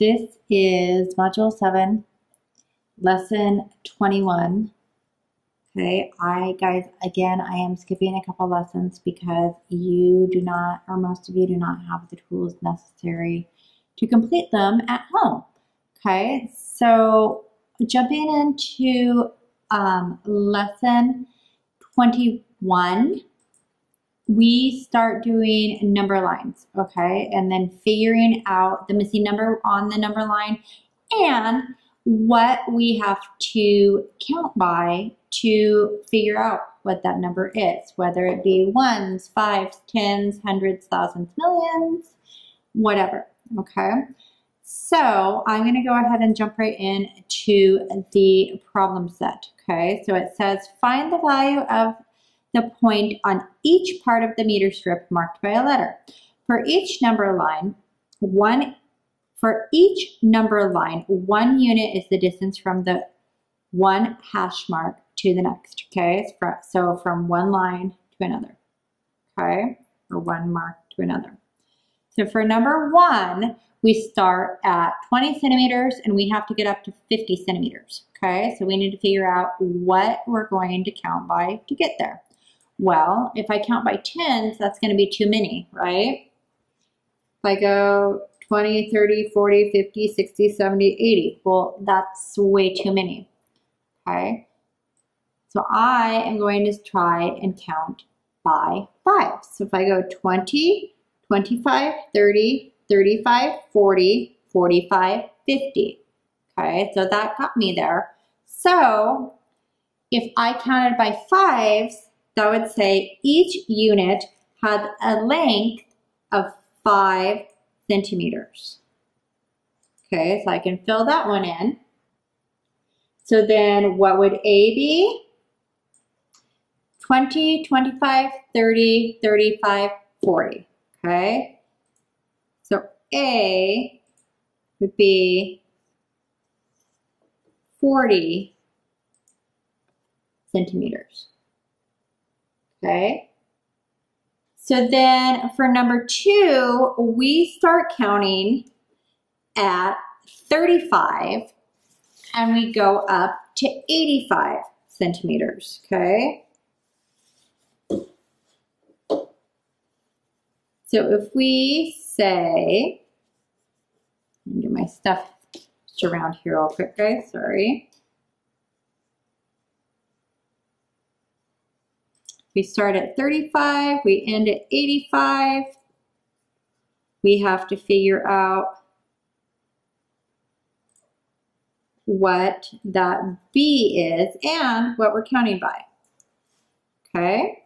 this is Module 7, Lesson 21. Okay, I, guys, again, I am skipping a couple lessons because you do not, or most of you do not have the tools necessary to complete them at home. Okay, so jumping into um, Lesson 21 we start doing number lines, okay? And then figuring out the missing number on the number line and what we have to count by to figure out what that number is, whether it be ones, fives, tens, hundreds, thousands, millions, whatever, okay? So I'm gonna go ahead and jump right in to the problem set, okay? So it says find the value of the point on each part of the meter strip marked by a letter. For each number line, one for each number line, one unit is the distance from the one hash mark to the next, okay? So from one line to another, okay? Or one mark to another. So for number one, we start at 20 centimeters and we have to get up to 50 centimeters, okay? So we need to figure out what we're going to count by to get there. Well, if I count by tens, that's going to be too many, right? If I go 20, 30, 40, 50, 60, 70, 80, well, that's way too many, okay? So I am going to try and count by five. So if I go 20, 25, 30, 35, 40, 45, 50. Okay, so that got me there. So if I counted by fives, that would say each unit had a length of five centimeters. Okay, so I can fill that one in. So then what would A be? 20, 25, 30, 35, 40. Okay, so A would be 40 centimeters. Okay. So then for number two, we start counting at 35 and we go up to 85 centimeters, okay? So if we say, let me get my stuff around here real quick, guys, sorry. We start at 35, we end at 85. We have to figure out what that B is and what we're counting by. Okay?